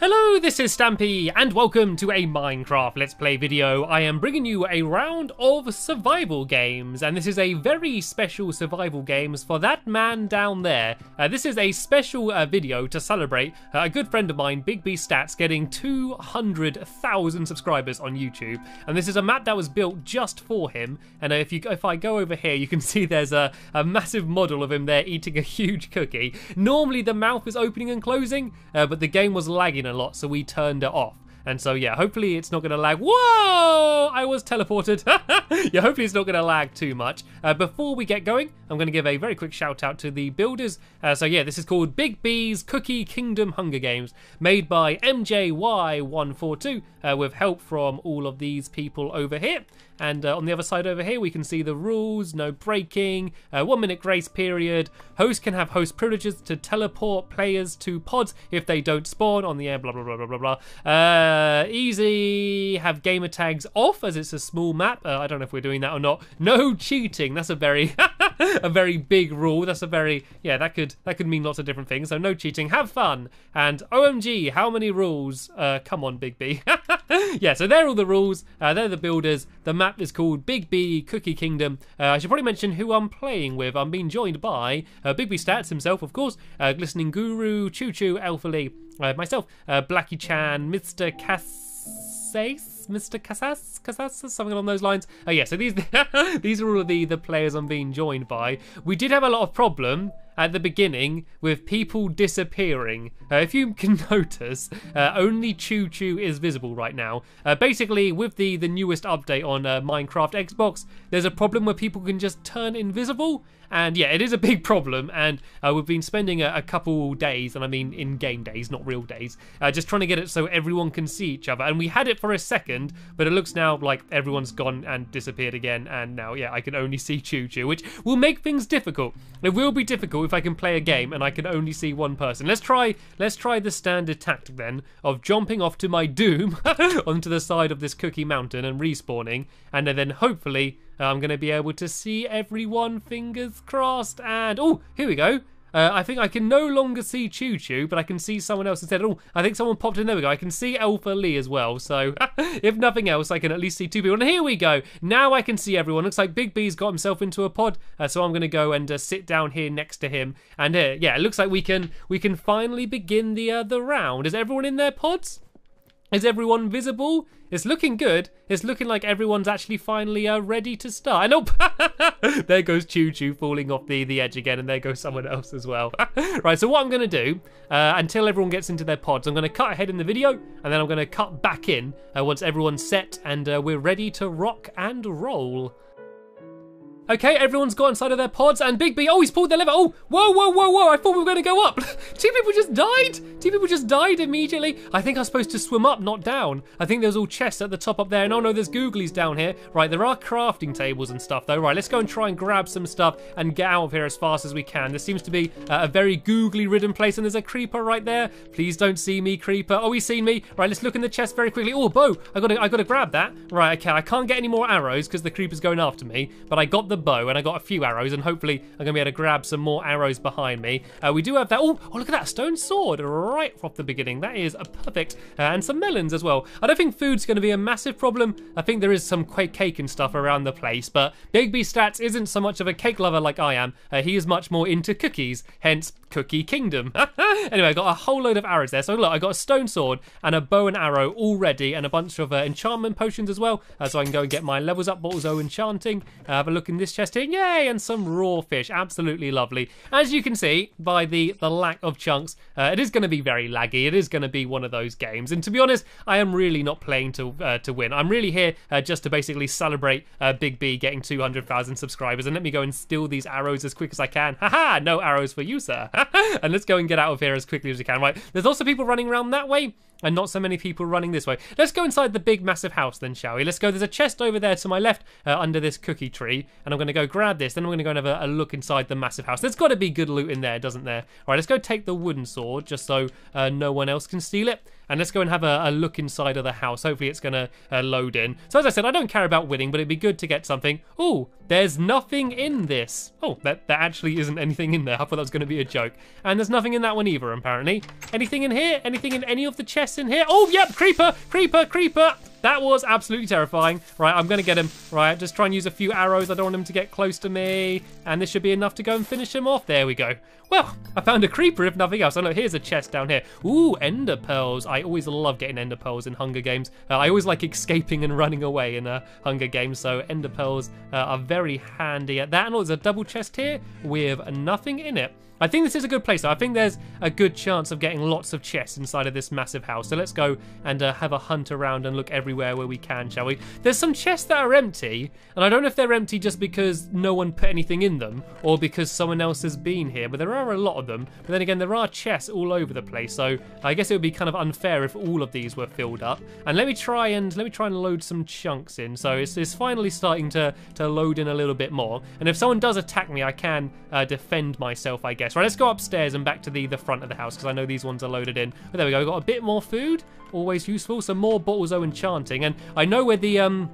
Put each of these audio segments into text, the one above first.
Hello, this is Stampy, and welcome to a Minecraft Let's Play video. I am bringing you a round of survival games, and this is a very special survival games for that man down there. Uh, this is a special uh, video to celebrate uh, a good friend of mine, Big B Stats, getting 200,000 subscribers on YouTube, and this is a map that was built just for him. And if you if I go over here, you can see there's a, a massive model of him there eating a huge cookie. Normally the mouth is opening and closing, uh, but the game was lagging a lot, so we turned it off. And so, yeah, hopefully it's not going to lag. Whoa! I was teleported. yeah, hopefully it's not going to lag too much. Uh, before we get going, I'm going to give a very quick shout out to the builders. Uh, so, yeah, this is called Big B's Cookie Kingdom Hunger Games, made by MJY142, uh, with help from all of these people over here. And uh, on the other side over here, we can see the rules, no breaking, uh, one minute grace period. Host can have host privileges to teleport players to pods if they don't spawn on the air, blah, blah, blah, blah, blah, blah. Uh, easy, have gamer tags off as it's a small map. Uh, I don't know if we're doing that or not. No cheating. That's a very, a very big rule. That's a very, yeah, that could, that could mean lots of different things. So no cheating, have fun. And OMG, how many rules? Uh, come on, Big B. yeah, so they're all the rules. Uh, they're the builders. The map is called Big B Cookie Kingdom. Uh, I should probably mention who I'm playing with. I'm being joined by uh, Big B Stats himself, of course, uh, Glistening Guru, Choo Choo, Alpha Lee, uh, myself, uh, Blackie Chan, Mr. Cassace. Mr. Casas, Casas, something along those lines. Oh yeah, so these these are all the the players I'm being joined by. We did have a lot of problem at the beginning with people disappearing. Uh, if you can notice, uh, only Choo Choo is visible right now. Uh, basically, with the, the newest update on uh, Minecraft Xbox, there's a problem where people can just turn invisible. And yeah, it is a big problem. And uh, we've been spending a, a, couple days, and I mean in game days, not real days, uh, just trying to get it so everyone can see each other. And we had it for a second, but it looks now like everyone's gone and disappeared again. And now, yeah, I can only see Choo Choo, which will make things difficult. It will be difficult if I can play a game and I can only see one person. Let's try let's try the standard tactic then of jumping off to my doom onto the side of this cookie mountain and respawning and then hopefully I'm going to be able to see everyone fingers crossed and oh here we go uh, I think I can no longer see Choo Choo, but I can see someone else instead. Oh, I think someone popped in. There we go. I can see Alpha Lee as well. So, if nothing else, I can at least see two people. And here we go. Now I can see everyone. Looks like Big B's got himself into a pod. Uh, so I'm going to go and uh, sit down here next to him. And uh, yeah, it looks like we can we can finally begin the the round. Is everyone in their pods? Is everyone visible? It's looking good. It's looking like everyone's actually finally uh, ready to start. And oh, there goes Choo Choo falling off the, the edge again, and there goes someone else as well. right, so what I'm going to do, uh, until everyone gets into their pods, I'm going to cut ahead in the video, and then I'm going to cut back in uh, once everyone's set and uh, we're ready to rock and roll. Okay, everyone's got inside of their pods, and Big B, oh, he's pulled the lever. Oh, whoa, whoa, whoa, whoa, I thought we were going to go up. Two people just died. Two people just died immediately. I think I was supposed to swim up, not down. I think there's all chests at the top up there, and oh no, there's googlies down here. Right, there are crafting tables and stuff, though. Right, let's go and try and grab some stuff and get out of here as fast as we can. This seems to be uh, a very googly-ridden place, and there's a creeper right there. Please don't see me, creeper. Oh, he's seen me. Right, let's look in the chest very quickly. Oh, bow. I got to, I got to grab that. Right, okay, I can't get any more arrows because the creeper's going after me, but I got the bow, and I got a few arrows, and hopefully I'm going to be able to grab some more arrows behind me. Uh, we do have that. Oh, oh, look at that stone sword right off the beginning. That is a perfect. Uh, and some melons as well. I don't think food's going to be a massive problem. I think there is some cake and stuff around the place, but Big B Stats isn't so much of a cake lover like I am. Uh, he is much more into cookies, hence Cookie Kingdom. anyway, I got a whole load of arrows there. So look, I got a stone sword and a bow and arrow already and a bunch of uh, enchantment potions as well. Uh, so I can go and get my levels up bottles of enchanting. Uh, have a look in this chest here. Yay! and some raw fish. Absolutely lovely. As you can see by the, the lack of chunks, uh, it is going to be very laggy. It is going to be one of those games. And to be honest, I am really not playing to uh, to win. I'm really here uh, just to basically celebrate uh, Big B getting 200,000 subscribers. And let me go and steal these arrows as quick as I can. Haha, no arrows for you, sir. and let's go and get out of here as quickly as we can. Right, there's also people running around that way and not so many people running this way. Let's go inside the big massive house then, shall we? Let's go. There's a chest over there to my left uh, under this cookie tree, and I'm going to go grab this. Then I'm going to go and have a, a look inside the massive house. There's got to be good loot in there, doesn't there? All right, let's go take the wooden sword just so uh, no one else can steal it. And let's go and have a, a look inside of the house. Hopefully it's going to uh, load in. So as I said, I don't care about winning, but it'd be good to get something. Oh, there's nothing in this. Oh, that, that actually isn't anything in there. I thought that was going to be a joke. And there's nothing in that one either, apparently. Anything in here? Anything in any of the chests in here? Oh, yep, creeper, creeper, creeper. That was absolutely terrifying. Right, I'm going to get him. Right, just try and use a few arrows. I don't want him to get close to me. And this should be enough to go and finish him off. There we go. Well, I found a creeper if nothing else. Oh, look, here's a chest down here. Ooh, ender pearls. I always love getting ender pearls in Hunger Games. Uh, I always like escaping and running away in uh, Hunger Games, so ender pearls uh, are very handy at that. And there's a double chest here with nothing in it. I think this is a good place. Though. I think there's a good chance of getting lots of chests inside of this massive house. So let's go and uh, have a hunt around and look everywhere where we can, shall we? There's some chests that are empty, and I don't know if they're empty just because no one put anything in them or because someone else has been here, but there are a lot of them. But then again, there are chests all over the place, so I guess it would be kind of unfair if all of these were filled up. And let me try and let me try and load some chunks in. So it's, it's finally starting to, to load in a little bit more. And if someone does attack me, I can uh, defend myself, I guess. Right, let's go upstairs and back to the, the front of the house because I know these ones are loaded in. But there we go, we've got a bit more food, always useful. Some more bottles of enchanting. And I know where the... um.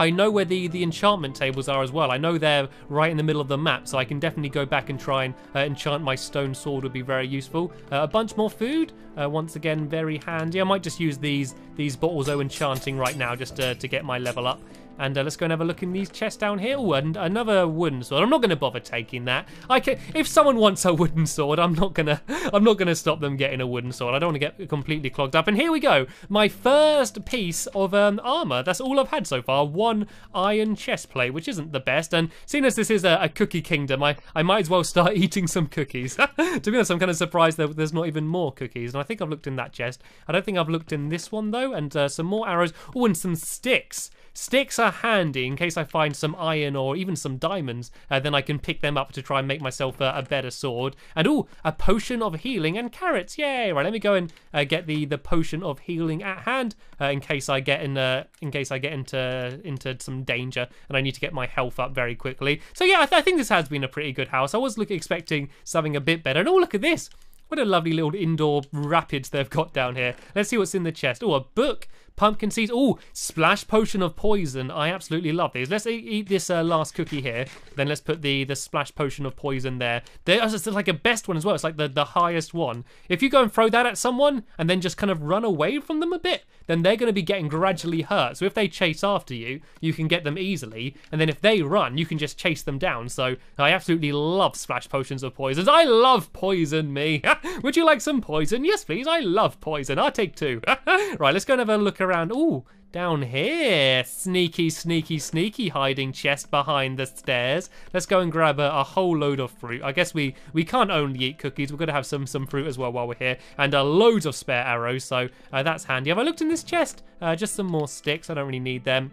I know where the, the enchantment tables are as well. I know they're right in the middle of the map, so I can definitely go back and try and uh, enchant my stone sword would be very useful. Uh, a bunch more food, uh, once again, very handy. I might just use these these bottles of enchanting right now just to, to get my level up. And uh, let's go and have a look in these chests down here. Oh, and another wooden sword. I'm not going to bother taking that. I can, if someone wants a wooden sword, I'm not gonna, I'm not gonna stop them getting a wooden sword. I don't want to get completely clogged up. And here we go, my first piece of um, armor. That's all I've had so far. One iron chest plate, which isn't the best. And seeing as this is a, a cookie kingdom, I, I might as well start eating some cookies. to be honest, I'm kind of surprised that there's not even more cookies. And I think I've looked in that chest. I don't think I've looked in this one though. And uh, some more arrows. Oh, and some sticks. Sticks are handy in case I find some iron or even some diamonds, uh, then I can pick them up to try and make myself a, a better sword. And oh, a potion of healing and carrots, yay! Right, let me go and uh, get the the potion of healing at hand uh, in case I get in uh, in case I get into into some danger and I need to get my health up very quickly. So yeah, I, th I think this has been a pretty good house. I was expecting something a bit better. And oh, look at this! What a lovely little indoor rapids they've got down here. Let's see what's in the chest. Oh, a book pumpkin seeds. Oh, splash potion of poison. I absolutely love these. Let's eat, this uh, last cookie here. Then let's put the the splash potion of poison there. There's like a best one as well. It's like the, the highest one. If you go and throw that at someone and then just kind of run away from them a bit, then they're going to be getting gradually hurt. So if they chase after you, you can get them easily. And then if they run, you can just chase them down. So I absolutely love splash potions of poisons. I love poison me. Would you like some poison? Yes, please. I love poison. I'll take two. right, let's go and have a look around. Ooh, down here. Sneaky, sneaky, sneaky hiding chest behind the stairs. Let's go and grab a, a whole load of fruit. I guess we, we can't only eat cookies. We're going to have some, some fruit as well while we're here. And uh, loads of spare arrows, so uh, that's handy. Have I looked in this chest? Uh, just some more sticks. I don't really need them.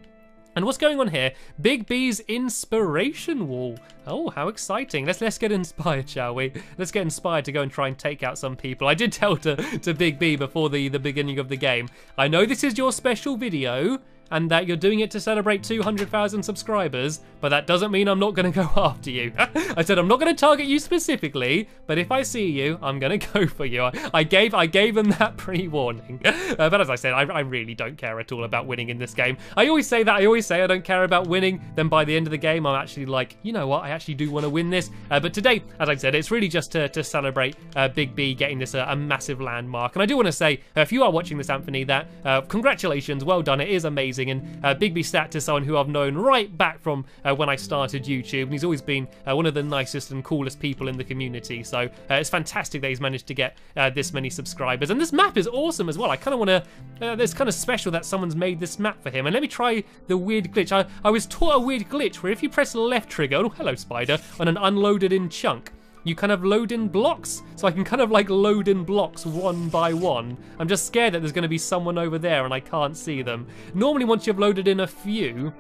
And what's going on here? Big B's inspiration wall. Oh, how exciting. Let's let's get inspired, shall we? Let's get inspired to go and try and take out some people. I did tell to, to Big B before the, the beginning of the game. I know this is your special video, and that you're doing it to celebrate 200,000 subscribers, but that doesn't mean I'm not going to go after you. I said I'm not going to target you specifically, but if I see you, I'm going to go for you. I, I gave I gave them that pre-warning. Uh, but as I said, I, I, really don't care at all about winning in this game. I always say that. I always say I don't care about winning. Then by the end of the game, I'm actually like, you know what? I actually do want to win this. Uh, but today, as I said, it's really just to, to celebrate uh, Big B getting this uh, a massive landmark. And I do want to say, uh, if you are watching this, Anthony, that uh, congratulations, well done. It is amazing amazing. And uh, Big B Stat is someone who I've known right back from uh, when I started YouTube, and he's always been uh, one of the nicest and coolest people in the community. So uh, it's fantastic that he's managed to get uh, this many subscribers. And this map is awesome as well. I kind of want to. Uh, it's kind of special that someone's made this map for him. And let me try the weird glitch. I, I was taught a weird glitch where if you press left trigger, oh hello spider, on an unloaded in chunk you kind of load in blocks. So I can kind of like load in blocks one by one. I'm just scared that there's going to be someone over there and I can't see them. Normally once you've loaded in a few,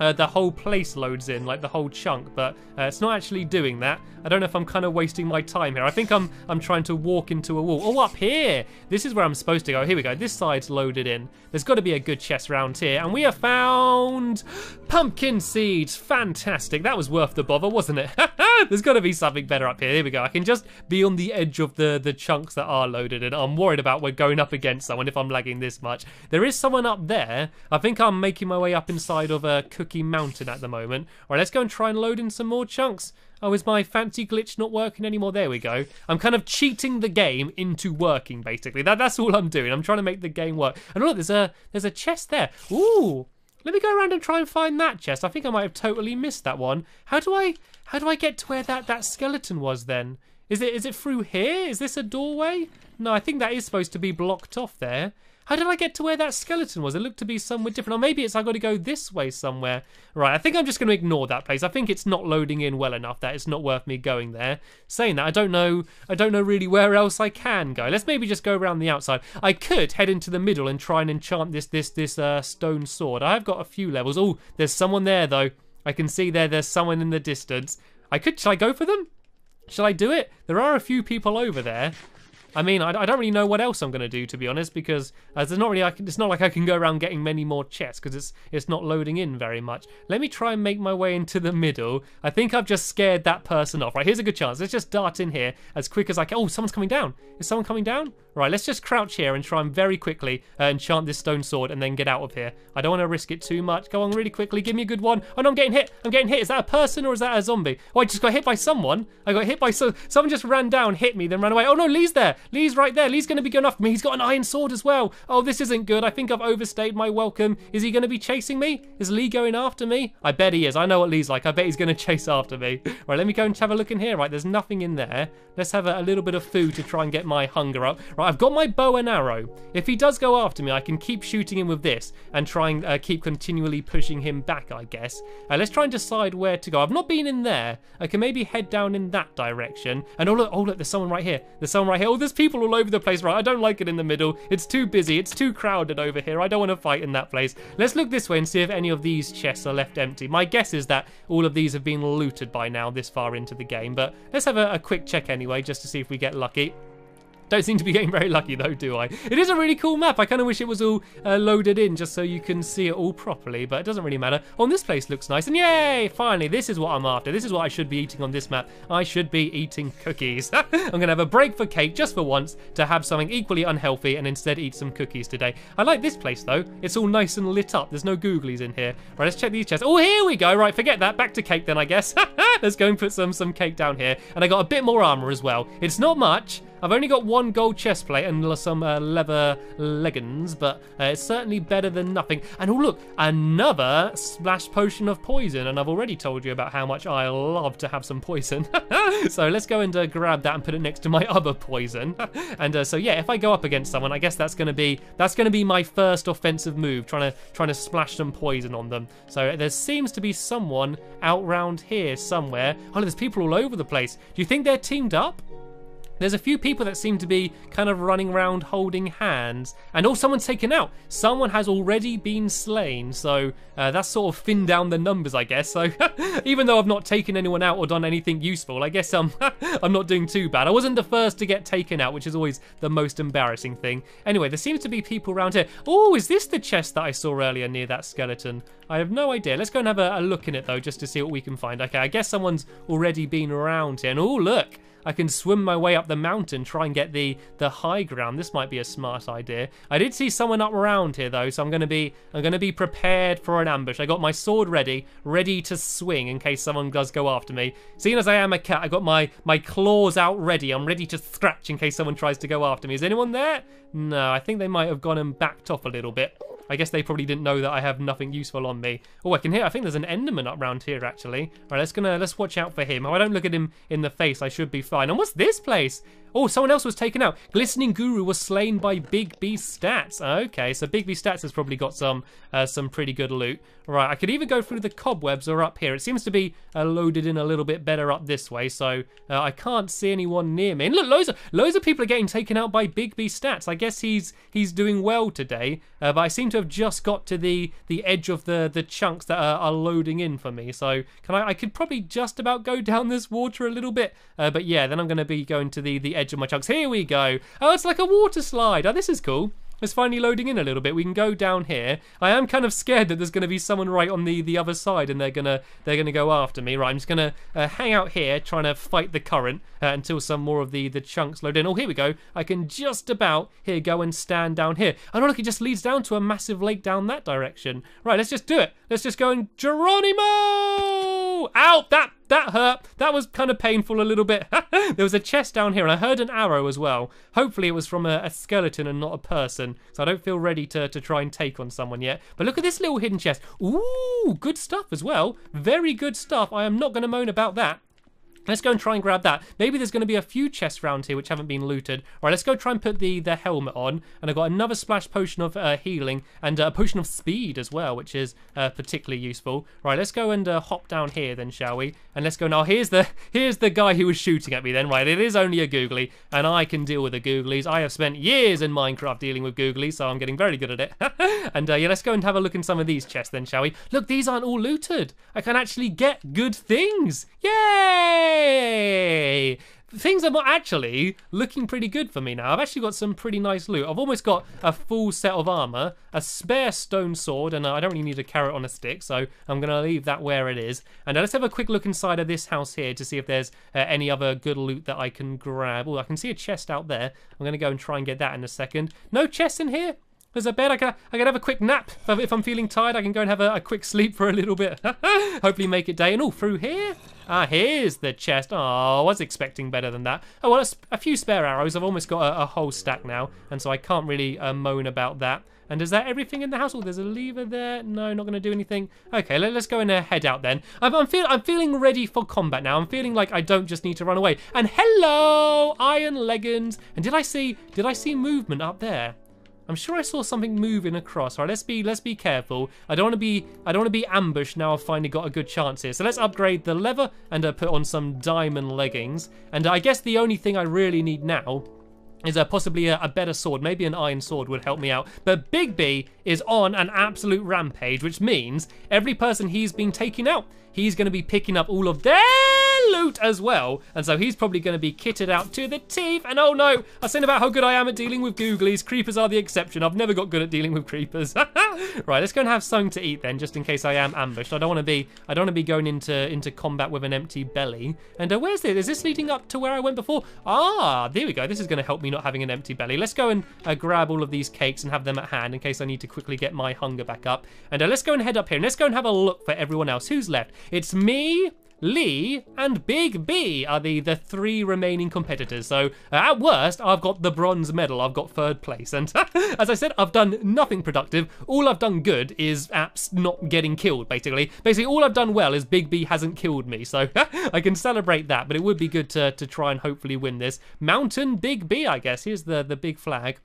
uh, the whole place loads in, like the whole chunk, but uh, it's not actually doing that. I don't know if I'm kind of wasting my time here. I think I'm I'm trying to walk into a wall. Oh, up here! This is where I'm supposed to go. Here we go. This side's loaded in. There's got to be a good chest round here, and we have found pumpkin seeds. Fantastic. That was worth the bother, wasn't it? There's got to be something better up here. Here we go. I can just be on the edge of the the chunks that are loaded in. I'm worried about we're going up against someone if I'm lagging this much. There is someone up there. I think I'm making my way up inside of a cookie mountain at the moment. All right, let's go and try and load in some more chunks. Oh, is my fancy glitch not working anymore? There we go. I'm kind of cheating the game into working, basically. That, that's all I'm doing. I'm trying to make the game work. And look, there's a there's a chest there. Ooh, let me go around and try and find that chest. I think I might have totally missed that one. How do I how do I get to where that, that skeleton was then? Is it is it through here? Is this a doorway? No, I think that is supposed to be blocked off there. How did I get to where that skeleton was? It looked to be somewhere different. Or maybe it's I got to go this way somewhere. Right, I think I'm just going to ignore that place. I think it's not loading in well enough that it's not worth me going there. Saying that, I don't know I don't know really where else I can go. Let's maybe just go around the outside. I could head into the middle and try and enchant this this this uh, stone sword. I have got a few levels. Oh, there's someone there though. I can see there there's someone in the distance. I could shall I go for them? Shall I do it? There are a few people over there. I mean, I, I don't really know what else I'm going to do, to be honest, because uh, there's not really, it's not like I can go around getting many more chests, because it's, it's not loading in very much. Let me try and make my way into the middle. I think I've just scared that person off. Right, here's a good chance. Let's just dart in here as quick as I can. Oh, someone's coming down. Is someone coming down? Right, let's just crouch here and try and very quickly uh, enchant this stone sword and then get out of here. I don't want to risk it too much. Go on really quickly. Give me a good one. Oh, no, I'm getting hit. I'm getting hit. Is that a person or is that a zombie? Oh, I just got hit by someone. I got hit by so someone just ran down, hit me, then ran away. Oh, no, Lee's there. Lee's right there. Lee's going to be going after me. He's got an iron sword as well. Oh, this isn't good. I think I've overstayed my welcome. Is he going to be chasing me? Is Lee going after me? I bet he is. I know what Lee's like. I bet he's going to chase after me. Right, let me go and have a look in here. Right, there's nothing in there. Let's have a, a little bit of food to try and get my hunger up. Right, I've got my bow and arrow. If he does go after me, I can keep shooting him with this and try and uh, keep continually pushing him back, I guess. Uh, let's try and decide where to go. I've not been in there. I can maybe head down in that direction. And oh look, oh look, there's someone right here. There's someone right here. Oh, there's people all over the place, right? I don't like it in the middle. It's too busy. It's too crowded over here. I don't want to fight in that place. Let's look this way and see if any of these chests are left empty. My guess is that all of these have been looted by now this far into the game. But let's have a, a quick check anyway, just to see if we get lucky. Don't seem to be getting very lucky though, do I? It is a really cool map. I kind of wish it was all uh, loaded in just so you can see it all properly, but it doesn't really matter. Oh, this place looks nice. And yay, finally, this is what I'm after. This is what I should be eating on this map. I should be eating cookies. I'm to have a break for cake just for once to have something equally unhealthy and instead eat some cookies today. I like this place though. It's all nice and lit up. There's no googlies in here. Right, let's check these chests. Oh, here we go. Right, forget that. Back to cake then, I guess. let's go and put some, some cake down here. And I got a bit more armor as well. It's not much, I've only got one gold chest plate and some uh, leather leggings, but uh, it's certainly better than nothing. And oh look, another splash potion of poison. And I've already told you about how much I love to have some poison. so let's go and uh, grab that and put it next to my other poison. and uh, so yeah, if I go up against someone, I guess that's gonna be that's gonna be my first offensive move, trying to trying to splash some poison on them. So there seems to be someone out round here somewhere. Oh, there's people all over the place. Do you think they're teamed up? There's a few people that seem to be kind of running around holding hands. And oh, someone's taken out. Someone has already been slain. So uh, that's sort of thinned down the numbers, I guess. So even though I've not taken anyone out or done anything useful, I guess um, I'm not doing too bad. I wasn't the first to get taken out, which is always the most embarrassing thing. Anyway, there seems to be people around here. Oh, is this the chest that I saw earlier near that skeleton? I have no idea. Let's go and have a, a look in it, though, just to see what we can find. Okay, I guess someone's already been around here. And oh, look. I can swim my way up the mountain, try and get the the high ground. This might be a smart idea. I did see someone up around here though, so I'm gonna be I'm gonna be prepared for an ambush. I got my sword ready, ready to swing in case someone does go after me. Seeing as I am a cat, I got my my claws out ready. I'm ready to scratch in case someone tries to go after me. Is anyone there? No, I think they might have gone and backed off a little bit. I guess they probably didn't know that I have nothing useful on me. Oh, I can hear. I think there's an Enderman up round here actually. All right, let's gonna let's watch out for him. Oh, I don't look at him in the face. I should be fine. And what's this place? Oh, someone else was taken out. Glistening Guru was slain by Big B Stats. Okay, so Big B Stats has probably got some uh, some pretty good loot. Right, I could either go through the cobwebs or up here. It seems to be uh, loaded in a little bit better up this way, so uh, I can't see anyone near me. And look, loads of loads of people are getting taken out by Big B Stats. I guess he's he's doing well today, uh, but I seem to have just got to the the edge of the the chunks that are, are loading in for me. So can I? I could probably just about go down this water a little bit, uh, but yeah, then I'm going to be going to the the edge of my chunks. Here we go. Oh, it's like a water slide. Oh, this is cool. It's finally loading in a little bit. We can go down here. I am kind of scared that there's going to be someone right on the, the other side and they're gonna they're gonna go after me. Right, I'm just gonna uh, hang out here trying to fight the current uh, until some more of the the chunks load in. Oh, here we go. I can just about here go and stand down here. Oh no, look, it just leads down to a massive lake down that direction. Right, let's just do it. Let's just go and Geronimo! Ow! That that hurt. That was kind of painful a little bit. there was a chest down here, and I heard an arrow as well. Hopefully, it was from a, a, skeleton and not a person, so I don't feel ready to, to try and take on someone yet. But look at this little hidden chest. Ooh, good stuff as well. Very good stuff. I am not going to moan about that. Let's go and try and grab that. Maybe there's going to be a few chests around here which haven't been looted. All right, let's go try and put the, the helmet on. And I've got another splash potion of uh, healing and a potion of speed as well, which is uh, particularly useful. Right, let's go and uh, hop down here then, shall we? And let's go now. Here's the here's the guy who was shooting at me then. Right, it is only a googly, and I can deal with the googlies. I have spent years in Minecraft dealing with googlies, so I'm getting very good at it. and uh, yeah, let's go and have a look in some of these chests then, shall we? Look, these aren't all looted. I can actually get good things. Yay! Things are actually looking pretty good for me now. I've actually got some pretty nice loot. I've almost got a full set of armor, a spare stone sword, and I don't really need a carrot on a stick, so I'm going to leave that where it is. And let's have a quick look inside of this house here to see if there's uh, any other good loot that I can grab. Oh, I can see a chest out there. I'm going to go and try and get that in a second. No chest in here? There's a bed. I can, I can have a quick nap. If I'm feeling tired, I can go and have a, a quick sleep for a little bit. Hopefully make it day. And all through here. Ah, here's the chest. Oh, I was expecting better than that. Oh, well, a, a few spare arrows. I've almost got a, a, whole stack now. And so I can't really uh, moan about that. And is that everything in the house? Oh, there's a lever there. No, not going to do anything. Okay, let, us go and uh, head out then. I'm, I'm, feel, I'm feeling ready for combat now. I'm feeling like I don't just need to run away. And hello, iron leggings. And did I see, did I see movement up there? I'm sure I saw something moving across. All right, let's be let's be careful. I don't want to be I don't want to be ambushed now. I've finally got a good chance here. So let's upgrade the leather and uh, put on some diamond leggings. And I guess the only thing I really need now is uh, possibly a, a, better sword. Maybe an iron sword would help me out. But Big B is on an absolute rampage, which means every person he's been taking out, he's going to be picking up all of their loot as well. And so he's probably going to be kitted out to the teeth. And oh no, I saying about how good I am at dealing with googlies. Creepers are the exception. I've never got good at dealing with creepers. right, let's go and have something to eat then, just in case I am ambushed. I don't want to be, I don't want to be going into into combat with an empty belly. And uh, where's this? Is this leading up to where I went before? Ah, there we go. This is going to help me not having an empty belly. Let's go and uh, grab all of these cakes and have them at hand in case I need to quickly get my hunger back up. And uh, let's go and head up here and let's go and have a look for everyone else. Who's left? It's me, Lee, and Big B are the, the three remaining competitors. So uh, at worst, I've got the bronze medal. I've got third place. And as I said, I've done nothing productive. All I've done good is apps not getting killed, basically. Basically, all I've done well is Big B hasn't killed me. So I can celebrate that, but it would be good to, to try and hopefully win this. Mountain Big B, I guess. Here's the, the big flag.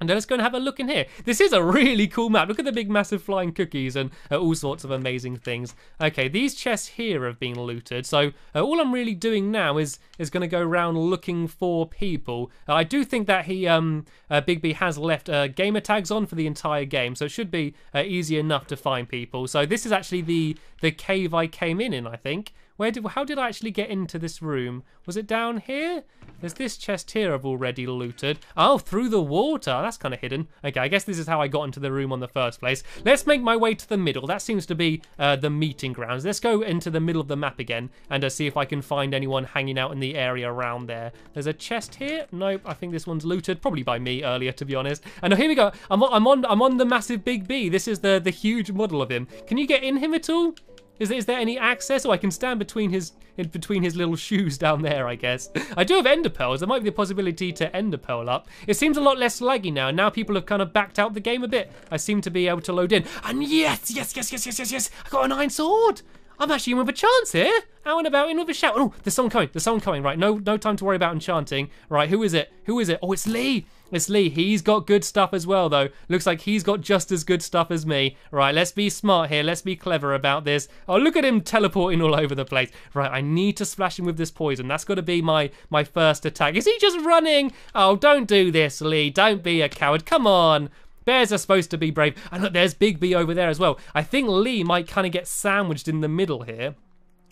And let's go and have a look in here. This is a really cool map. Look at the big massive flying cookies and uh, all sorts of amazing things. Okay, these chests here have been looted. So uh, all I'm really doing now is is going to go around looking for people. Uh, I do think that he, um, uh, Big B has left uh, gamer tags on for the entire game. So it should be uh, easy enough to find people. So this is actually the, the cave I came in in, I think. Where did, how did I actually get into this room? Was it down here? There's this chest here I've already looted. Oh, through the water. That's kind of hidden. Okay, I guess this is how I got into the room on the first place. Let's make my way to the middle. That seems to be uh, the meeting grounds. Let's go into the middle of the map again and uh, see if I can find anyone hanging out in the area around there. There's a chest here. Nope, I think this one's looted. Probably by me earlier, to be honest. And here we go. I'm, I'm on I'm on the massive Big B. This is the, the huge model of him. Can you get in him at all? Is, is there any access? Oh, I can stand between his between his little shoes down there, I guess. I do have ender pearls. There might be the possibility to ender pearl up. It seems a lot less laggy now. Now people have kind of backed out the game a bit. I seem to be able to load in. And yes, yes, yes, yes, yes, yes, yes. I got an iron sword. I'm actually in with a chance here. Out and about in with a shout. Oh, there's someone coming. There's someone coming. Right, no, no time to worry about enchanting. Right, who is it? Who is it? Oh, it's Lee. It's Lee. He's got good stuff as well, though. Looks like he's got just as good stuff as me. Right, let's be smart here. Let's be clever about this. Oh, look at him teleporting all over the place. Right, I need to splash him with this poison. That's got to be my, my first attack. Is he just running? Oh, don't do this, Lee. Don't be a coward. Come on. Bears are supposed to be brave. And look, there's Big B over there as well. I think Lee might kind of get sandwiched in the middle here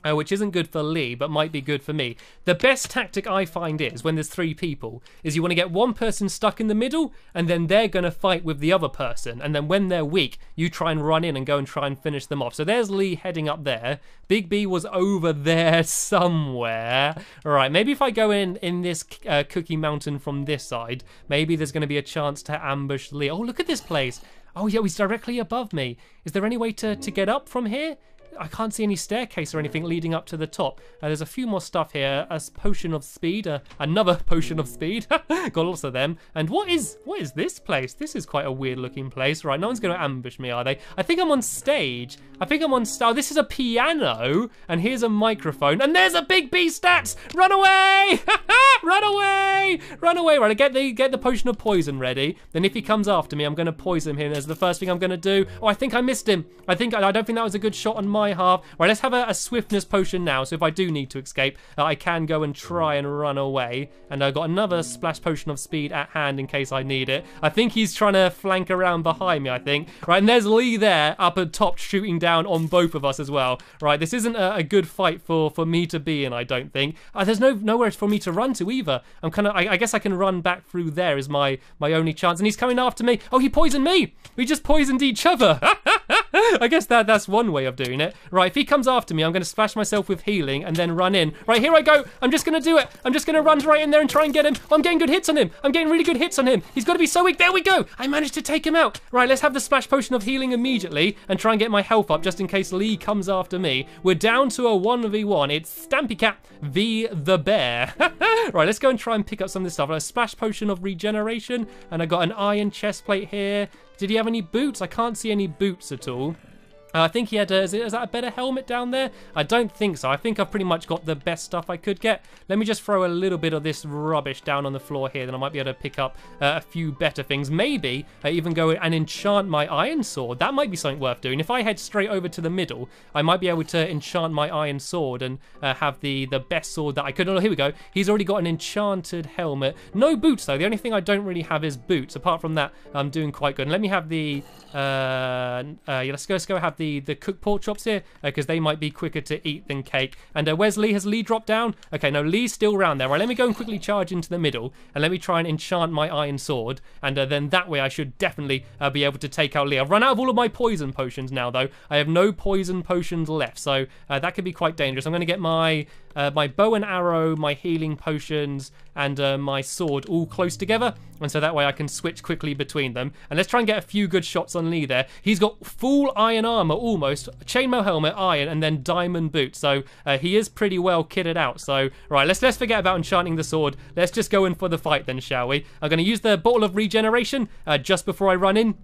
uh, which isn't good for Lee, but might be good for me. The best tactic I find is when there's three people, is you want to get one person stuck in the middle, and then they're going to fight with the other person, and then when they're weak, you try and run in and go and try and finish them off. So there's Lee heading up there. Big B was over there somewhere. All right, maybe if I go in in this uh, Cookie Mountain from this side, maybe there's going to be a chance to ambush Lee. Oh, look at this place. Oh, yeah, he's directly above me. Is there any way to, to get up from here? I can't see any staircase or anything leading up to the top. Uh, there's a few more stuff here. A potion of speed, uh, another potion of speed. Got lots of them. And what is what is this place? This is quite a weird looking place. Right, no one's going to ambush me, are they? I think I'm on stage. I think I'm on stage. Oh, this is a piano, and here's a microphone, and there's a big B stats. Run away! Run away! Run away! Right, get the get the potion of poison ready. Then if he comes after me, I'm going to poison him. That's the first thing I'm going to do. Oh, I think I missed him. I think I don't think that was a good shot on my my half. Right, let's have a, a swiftness potion now. So if I do need to escape, uh, I can go and try and run away. And I've got another splash potion of speed at hand in case I need it. I think he's trying to flank around behind me, I think. Right, and there's Lee there up at top shooting down on both of us as well. Right, this isn't a, a good fight for, for me to be in, I don't think. Uh, there's no nowhere for me to run to either. I'm kind of, I, I guess I can run back through there is my, my only chance. And he's coming after me. Oh, he poisoned me. We just poisoned each other. I guess that that's one way of doing it. Right, if he comes after me, I'm going to splash myself with healing and then run in. Right, here I go. I'm just going to do it. I'm just going to run right in there and try and get him. I'm getting good hits on him. I'm getting really good hits on him. He's got to be so weak. There we go. I managed to take him out. Right, let's have the splash potion of healing immediately and try and get my health up just in case Lee comes after me. We're down to a 1v1. It's Stampy Cat v the bear. right, let's go and try and pick up some of this stuff. A splash potion of regeneration and I got an iron chest plate here. Did he have any boots? I can't see any boots at all. Uh, I think he had a, is, it, is that a better helmet down there? I don't think so. I think I've pretty much got the best stuff I could get. Let me just throw a little bit of this rubbish down on the floor here, then I might be able to pick up uh, a few better things. Maybe I even go and enchant my iron sword. That might be something worth doing. If I head straight over to the middle, I might be able to enchant my iron sword and uh, have the, the best sword that I could. Oh, here we go. He's already got an enchanted helmet. No boots, though. The only thing I don't really have is boots. Apart from that, I'm doing quite good. And let me have the... Uh, uh, yeah, let's go, let's go have the the the cooked pork chops here because uh, they might be quicker to eat than cake. And uh, where's Lee? Has Lee dropped down? Okay, no, Lee's still around there. Right, let me go and quickly charge into the middle and let me try and enchant my iron sword. And uh, then that way I should definitely uh, be able to take out Lee. I've run out of all of my poison potions now, though. I have no poison potions left, so uh, that could be quite dangerous. I'm going to get my uh, my bow and arrow, my healing potions, and uh, my sword all close together. And so that way I can switch quickly between them. And let's try and get a few good shots on Lee there. He's got full iron armor almost, chainmail helmet, iron, and then diamond boots. So uh, he is pretty well kitted out. So, right, let's, let's forget about enchanting the sword. Let's just go in for the fight then, shall we? I'm going to use the bottle of regeneration uh, just before I run in.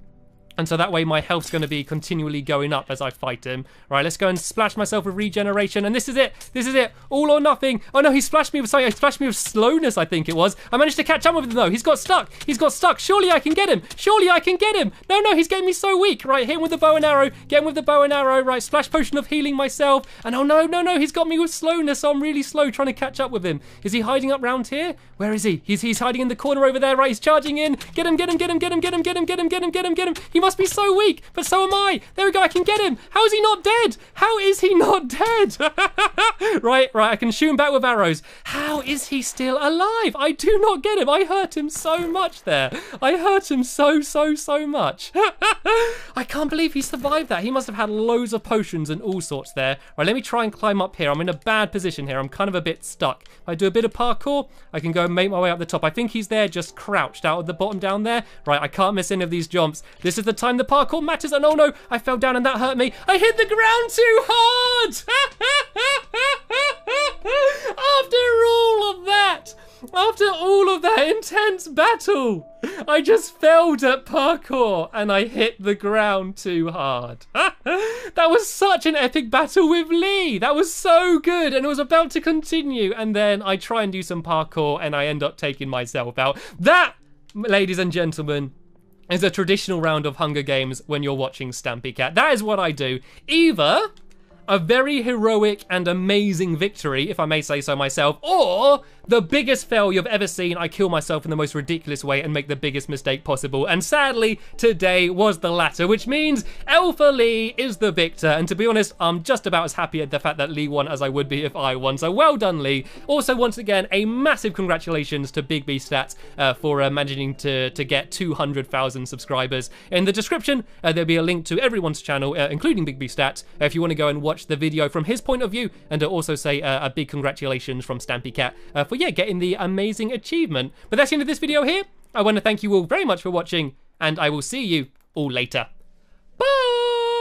And so that way my health's going to be continually going up as I fight him. Right, let's go and splash myself with regeneration. And this is it. This is it. All or nothing. Oh no, he splashed me with sorry, he splashed me with slowness, I think it was. I managed to catch up with him though. He's got stuck. He's got stuck. Surely I can get him. Surely I can get him. No, no, he's getting me so weak. Right, hit him with the bow and arrow. Get him with the bow and arrow. Right, splash potion of healing myself. And oh no, no, no, he's got me with slowness. So I'm really slow trying to catch up with him. Is he hiding up round here? Where is he? He's he's hiding in the corner over there. Right, he's charging in. Get him, get him, get him, get him, get him, get him, get him, get him, get him, get him. He must be so weak but so am I. There we go, I can get him. How is he not dead? How is he not dead? right, right, I can shoot him back with arrows. How is he still alive? I do not get him. I hurt him so much there. I hurt him so, so, so much. I can't believe he survived that. He must have had loads of potions and all sorts there. Right, let me try and climb up here. I'm in a bad position here. I'm kind of a bit stuck. If I do a bit of parkour, I can go and make my way up the top. I think he's there just crouched out at the bottom down there. Right, I can't miss any of these jumps. This is the time the parkour matters. And oh no, I fell down and that hurt me. I hit the ground too hard. After all of that, After all of that intense battle, I just failed at parkour and I hit the ground too hard. that was such an epic battle with Lee. That was so good and it was about to continue. And then I try and do some parkour and I end up taking myself out. That, ladies and gentlemen, is a traditional round of Hunger Games when you're watching Stampy Cat. That is what I do. Either a very heroic and amazing victory, if I may say so myself, or the biggest fail you've ever seen. I kill myself in the most ridiculous way and make the biggest mistake possible. And sadly, today was the latter, which means Alpha Lee is the victor. And to be honest, I'm just about as happy at the fact that Lee won as I would be if I won. So well done, Lee. Also, once again, a massive congratulations to Big B Stats uh, for uh, managing to, to get 200,000 subscribers. In the description, uh, there'll be a link to everyone's channel, uh, including Big B Stats, uh, if you want to go and watch the video from his point of view, and also say uh, a big congratulations from Stampy Cat for, yeah, getting the amazing achievement. But that's the end of this video here. I want to thank you all very much for watching, and I will see you all later. Bye!